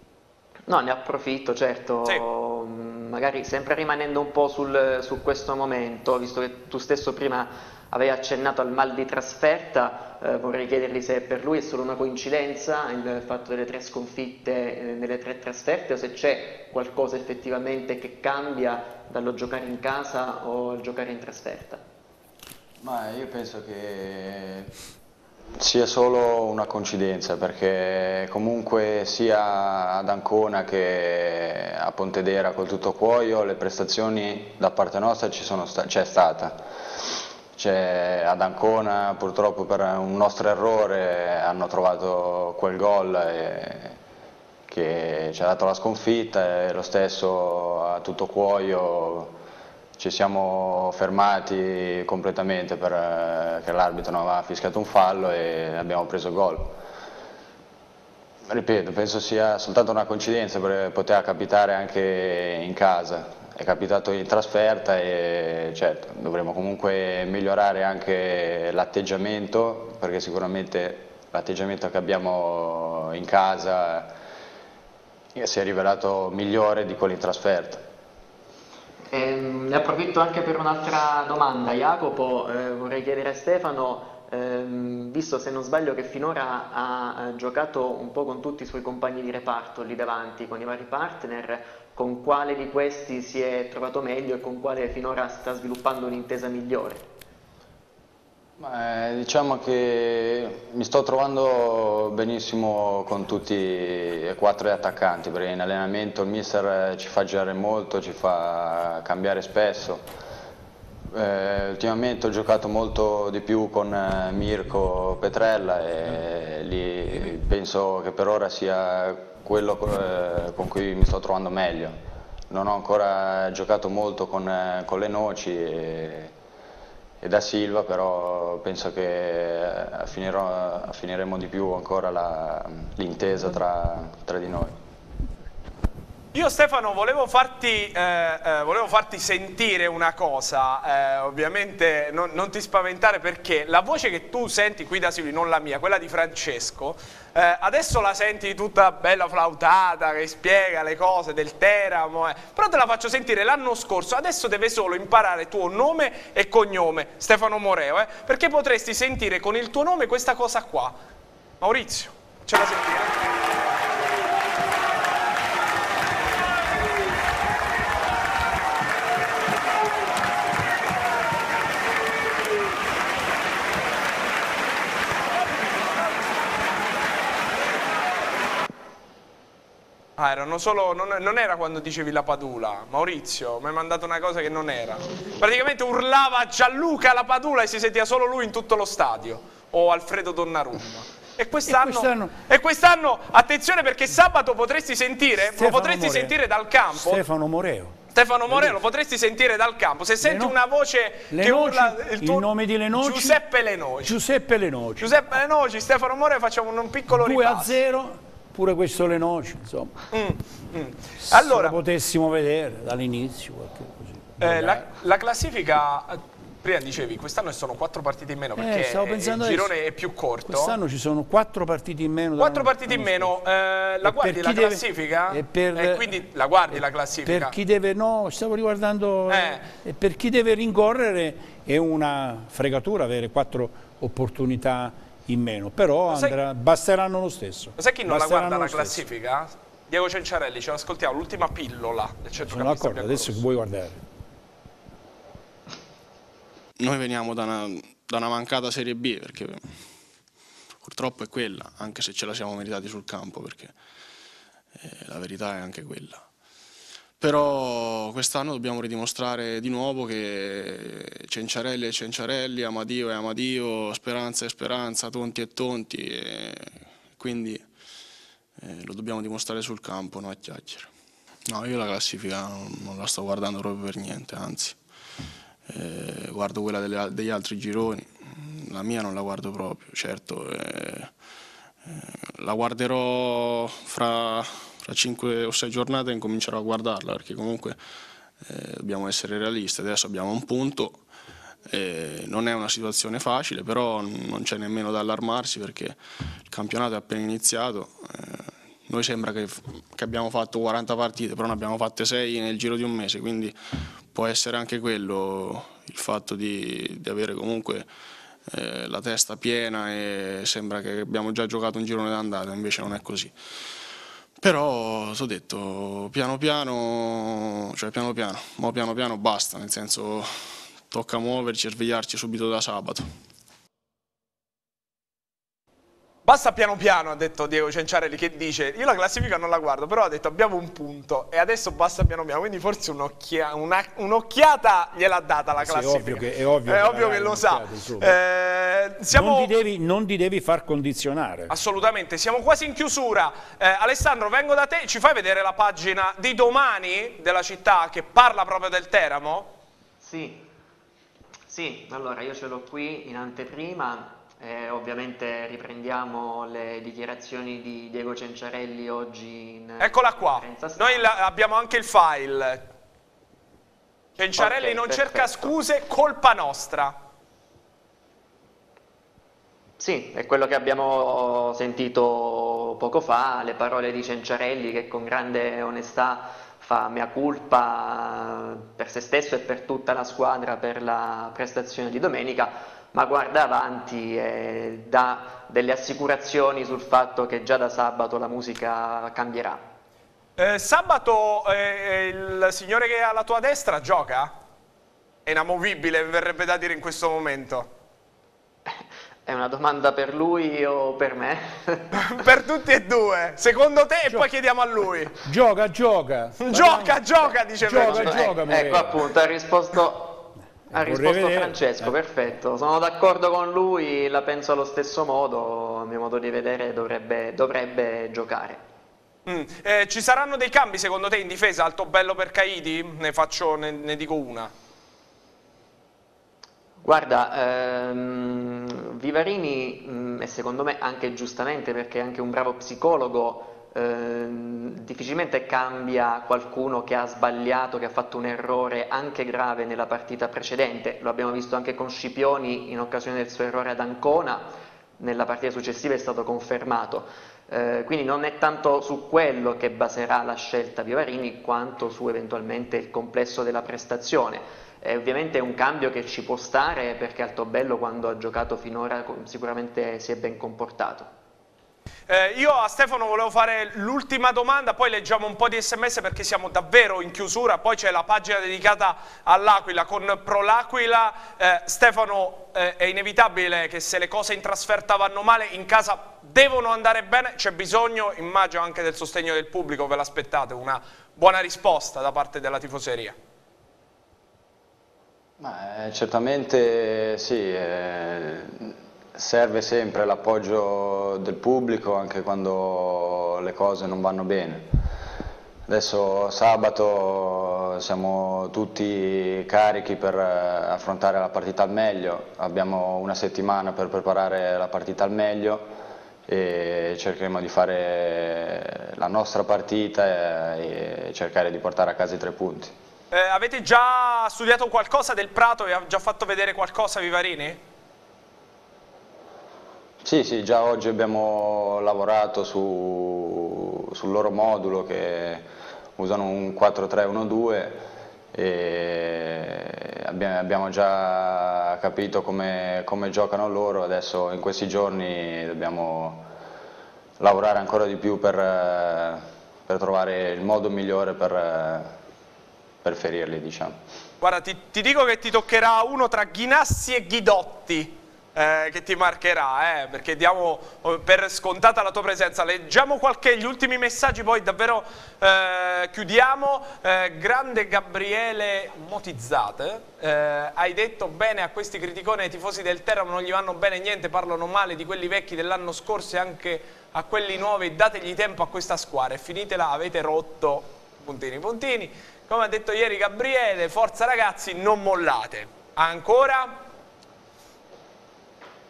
no, ne approfitto, certo, sì. magari sempre rimanendo un po' sul, su questo momento, visto che tu stesso prima avevi accennato al mal di trasferta, eh, vorrei chiedergli se per lui è solo una coincidenza il fatto delle tre sconfitte eh, nelle tre trasferte o se c'è qualcosa effettivamente che cambia dallo giocare in casa o al giocare in trasferta. Ma io penso che sia solo una coincidenza perché comunque sia ad Ancona che a Pontedera col tutto cuoio le prestazioni da parte nostra c'è stata. Cioè, ad Ancona purtroppo per un nostro errore hanno trovato quel gol che ci ha dato la sconfitta e lo stesso a tutto cuoio ci siamo fermati completamente perché l'arbitro non aveva fischiato un fallo e abbiamo preso gol. Ripeto, penso sia soltanto una coincidenza perché poteva capitare anche in casa, è capitato in trasferta e certo dovremo comunque migliorare anche l'atteggiamento perché sicuramente l'atteggiamento che abbiamo in casa si è rivelato migliore di quello in trasferta. Eh, ne approfitto anche per un'altra domanda. Jacopo, eh, vorrei chiedere a Stefano, ehm, visto se non sbaglio che finora ha, ha giocato un po' con tutti i suoi compagni di reparto lì davanti, con i vari partner, con quale di questi si è trovato meglio e con quale finora sta sviluppando un'intesa migliore? Beh, diciamo che mi sto trovando benissimo con tutti e quattro gli attaccanti perché in allenamento il mister ci fa girare molto, ci fa cambiare spesso. Eh, ultimamente ho giocato molto di più con eh, Mirko Petrella e lì penso che per ora sia quello eh, con cui mi sto trovando meglio. Non ho ancora giocato molto con, eh, con le noci e, e da Silva, però penso che eh, finirò, finiremo di più ancora l'intesa tra, tra di noi. Io Stefano volevo farti, eh, eh, volevo farti sentire una cosa, eh, ovviamente non, non, ti spaventare perché la voce che tu senti qui da Silvio, non la mia, quella di Francesco, eh, adesso la senti tutta bella flautata che spiega le cose del Teramo, eh. però te la faccio sentire l'anno scorso, adesso deve solo imparare tuo nome e cognome, Stefano Moreo, eh, perché potresti sentire con il tuo nome questa cosa qua. Maurizio, ce la sentiamo. Ah, erano solo, non, non, era quando dicevi la Padula, Maurizio, mi hai mandato una cosa che non era. Praticamente urlava Gianluca la Padula e si sentiva solo lui in tutto lo stadio, o Alfredo Donnarumma. E quest'anno, e quest'anno, attenzione perché sabato potresti sentire, lo potresti Moreo. sentire dal campo. Stefano Moreo. Stefano Moreo lo potresti sentire dal campo. Se senti una voce Lenoci, che urla il, tuo, il nome di Lenoci. Giuseppe Lenoci. Giuseppe Lenoci. Giuseppe Lenoci, Stefano Moreo facciamo un, piccolo 2 ripasso. 2 a 0 pure questo le noci, insomma. Mm, mm. Allora, Se potessimo vedere dall'inizio. Eh, la, la, classifica, prima dicevi, quest'anno sono quattro partite in meno perché eh, il girone adesso. è più corto. Quest'anno ci sono quattro partite in meno. Quattro partite in meno, eh, la guardi la deve, classifica? E, per, e quindi la guardi la classifica? Per chi deve, no, stavo riguardando, eh. per chi deve rincorrere è una fregatura avere quattro opportunità in meno, però sai, andrà, basteranno lo stesso. Sai chi non la guarda la classifica? Stesso. Diego Cenciarelli, ce l'ascoltiamo, l'ultima pillola del Sono d'accordo, adesso che vuoi guardare. Noi veniamo da una, da una mancata Serie B, perché purtroppo è quella, anche se ce la siamo meritati sul campo, perché eh, la verità è anche quella. Però quest'anno dobbiamo ridimostrare di nuovo che Cenciarelli è Cenciarelli, Amadio è Amadio, Speranza è Speranza, Tonti è Tonti, e quindi eh, lo dobbiamo dimostrare sul campo, no a chiacchiere. No, io la classifica non, non la sto guardando proprio per niente, anzi, eh, guardo quella delle, degli altri gironi, la mia non la guardo proprio, certo, eh, eh la guarderò fra fra 5 o 6 giornate incomincerò a guardarla perché comunque eh, dobbiamo essere realisti, adesso abbiamo un punto, eh, non è una situazione facile, però non c'è nemmeno da allarmarsi perché il campionato è appena iniziato. Eh, noi sembra che, che, abbiamo fatto 40 partite, però ne abbiamo fatte 6 nel giro di un mese, quindi può essere anche quello il fatto di, di avere comunque eh, la testa piena e sembra che abbiamo già giocato un girone d'andata, invece non è così. Però, ho detto, piano piano, cioè piano piano, ma piano piano basta, nel senso tocca muoverci e svegliarci subito da sabato. Basta piano piano, ha detto Diego Cenciarelli, che dice, io la classifica non la guardo, però ha detto abbiamo un punto e adesso basta piano piano, quindi forse un'occhiata un gliel'ha data la classifica. Sì, è ovvio che, è ovvio è che, ovvio che lo sa. Eh, siamo... non, ti devi, non, ti devi, far condizionare. Assolutamente, siamo quasi in chiusura. Eh, Alessandro, vengo da te, ci fai vedere la pagina di domani della città che parla proprio del Teramo? Sì, sì, allora io ce l'ho qui in anteprima eh, ovviamente riprendiamo le dichiarazioni di Diego Cenciarelli oggi in Eccola qua, noi abbiamo anche il file. Cenciarelli okay, non perfetto. cerca scuse, colpa nostra. Sì, è quello che abbiamo sentito poco fa, le parole di Cenciarelli che con grande onestà fa mea culpa per se stesso e per tutta la squadra per la prestazione di domenica ma guarda avanti e dà delle assicurazioni sul fatto che già da sabato la musica cambierà. Eh, sabato eh, il signore che è alla tua destra gioca? È inamovibile, verrebbe da dire in questo momento. È una domanda per lui o per me? per tutti e due, secondo te Gio e poi chiediamo a lui. Gioca, gioca. gioca, gioca, dice Gioca, gioca, eh, Ecco appunto, ha risposto ha risposto vedere. Francesco, eh. perfetto. Sono d'accordo con lui, la penso allo stesso modo, a mio modo di vedere dovrebbe, dovrebbe giocare. Mm. Eh, ci saranno dei cambi secondo te in difesa? Alto bello per Caidi? Ne, faccio, ne, ne dico una. Guarda, ehm, Vivarini, mh, mm, e secondo me anche giustamente perché è anche un bravo psicologo, Ehm, difficilmente cambia qualcuno che ha sbagliato, che ha fatto un errore anche grave nella partita precedente, lo abbiamo visto anche con Scipioni in occasione del suo errore ad Ancona, nella partita successiva è stato confermato. Eh, quindi non è tanto su quello che baserà la scelta Vivarini quanto su eventualmente il complesso della prestazione. Eh, ovviamente è un cambio che ci può stare perché Altobello quando ha giocato finora sicuramente si è ben comportato. Eh, io a Stefano volevo fare l'ultima domanda, poi leggiamo un po' di sms perché siamo davvero in chiusura, poi c'è la pagina dedicata all'Aquila con Pro l'Aquila. Eh, Stefano, eh, è inevitabile che se le cose in trasferta vanno male, in casa devono andare bene, c'è bisogno, immagino, anche del sostegno del pubblico, ve l'aspettate, una buona risposta da parte della tifoseria. Ma, eh, certamente sì, eh, serve sempre l'appoggio del pubblico anche quando le cose non vanno bene. Adesso sabato siamo tutti carichi per eh, affrontare la partita al meglio, abbiamo una settimana per preparare la partita al meglio e cercheremo di fare la nostra partita e cercare di portare a casa i tre punti. Eh, avete già studiato qualcosa del Prato? Vi ha già fatto vedere qualcosa Vivarini? Sì, sì, già oggi abbiamo lavorato su, sul loro modulo che usano un 4-3-1-2 e abbiamo, già capito come, come, giocano loro, adesso in questi giorni dobbiamo lavorare ancora di più per, per trovare il modo migliore per, per ferirli. Diciamo. Guarda, ti, ti dico che ti toccherà uno tra Ghinassi e Ghidotti eh, che ti marcherà, eh, perché diamo oh, per scontata la tua presenza. Leggiamo qualche, gli ultimi messaggi, poi davvero eh, chiudiamo. Eh, grande Gabriele Motizzate, eh, hai detto bene a questi criticoni, ai tifosi del Teramo non gli vanno bene niente, parlano male di quelli vecchi dell'anno scorso e anche a quelli nuovi, dategli tempo a questa squadra e finitela, avete rotto, puntini puntini. Come ha detto ieri Gabriele, forza ragazzi, non mollate. Ancora?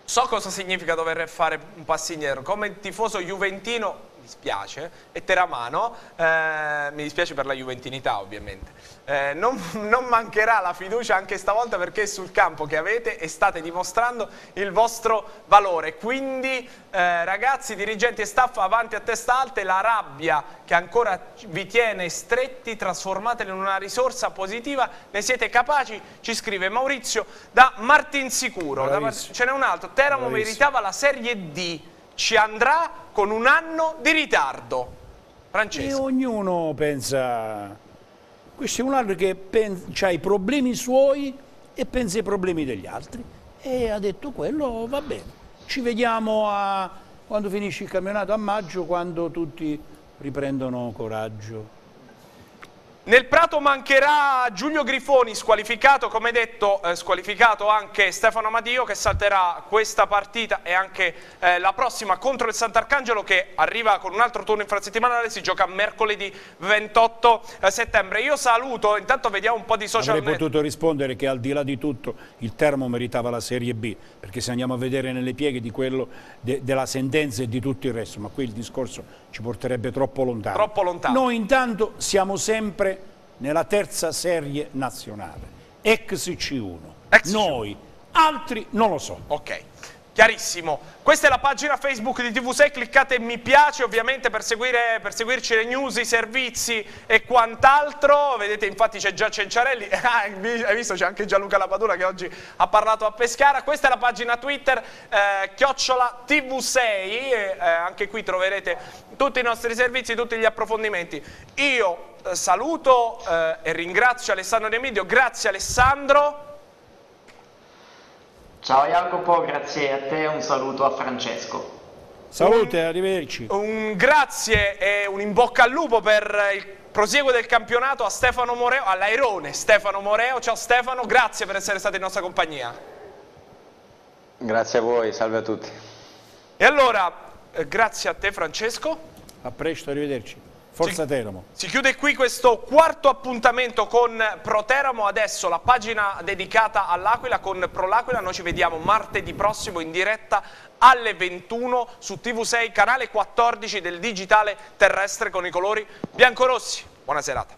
So cosa significa dover fare un passo indietro, come tifoso juventino dispiace, e teramano, eh, mi dispiace per la juventinità ovviamente, eh, non, non, mancherà la fiducia anche stavolta perché sul campo che avete e state dimostrando il vostro valore, quindi eh, ragazzi, dirigenti e staff avanti a testa alta e la rabbia che ancora vi tiene stretti trasformatela in una risorsa positiva, ne siete capaci, ci scrive Maurizio da Martin Sicuro, da Mar ce n'è un altro, Teramo Bravissimo. meritava la Serie D, ci andrà con un anno di ritardo. Francesco. E ognuno pensa, questo è un altro che ha i problemi suoi e pensa ai problemi degli altri e ha detto quello va bene. Ci vediamo a, quando finisce il campionato a maggio, quando tutti riprendono coraggio. Nel Prato mancherà Giulio Grifoni, squalificato, come detto, eh, squalificato anche Stefano Amadio che salterà questa partita e anche eh, la prossima contro il Sant'Arcangelo che arriva con un altro turno infrasettimanale, si gioca mercoledì 28 eh, settembre. Io saluto, intanto vediamo un po' di social Avrei potuto rispondere che al di là di tutto il Termo meritava la Serie B, perché se andiamo a vedere nelle pieghe di quello de, della sentenza e di tutto il resto, ma qui il discorso ci porterebbe troppo lontano. Troppo lontano. Noi intanto siamo sempre nella terza serie nazionale, ex C1. Ex Noi, altri non lo so. Ok. Chiarissimo. Questa è la pagina Facebook di TV6, cliccate mi piace ovviamente per, seguire, per seguirci le news, i servizi e quant'altro. Vedete infatti c'è già Cenciarelli, ah, hai visto c'è anche Gianluca Lapadura che oggi ha parlato a Pescara. Questa è la pagina Twitter, eh, chiocciola TV6, eh, anche qui troverete tutti i nostri servizi, tutti gli approfondimenti. Io saluto eh, e ringrazio Alessandro De Emidio, grazie Alessandro. Ciao Jacopo, grazie a te un saluto a Francesco. Salute, arrivederci. Un grazie e un in bocca al lupo per il prosieguo del campionato a Stefano Moreo, all'Airone Stefano Moreo. Ciao Stefano, grazie per essere stato in nostra compagnia. Grazie a voi, salve a tutti. E allora, eh, grazie a te Francesco. A presto, arrivederci. Forza Teramo. Si chiude qui questo quarto appuntamento con Pro Teramo, adesso la pagina dedicata all'Aquila con Pro L'Aquila, noi ci vediamo martedì prossimo in diretta alle 21 su TV6, canale 14 del digitale terrestre con i colori biancorossi. Buona serata.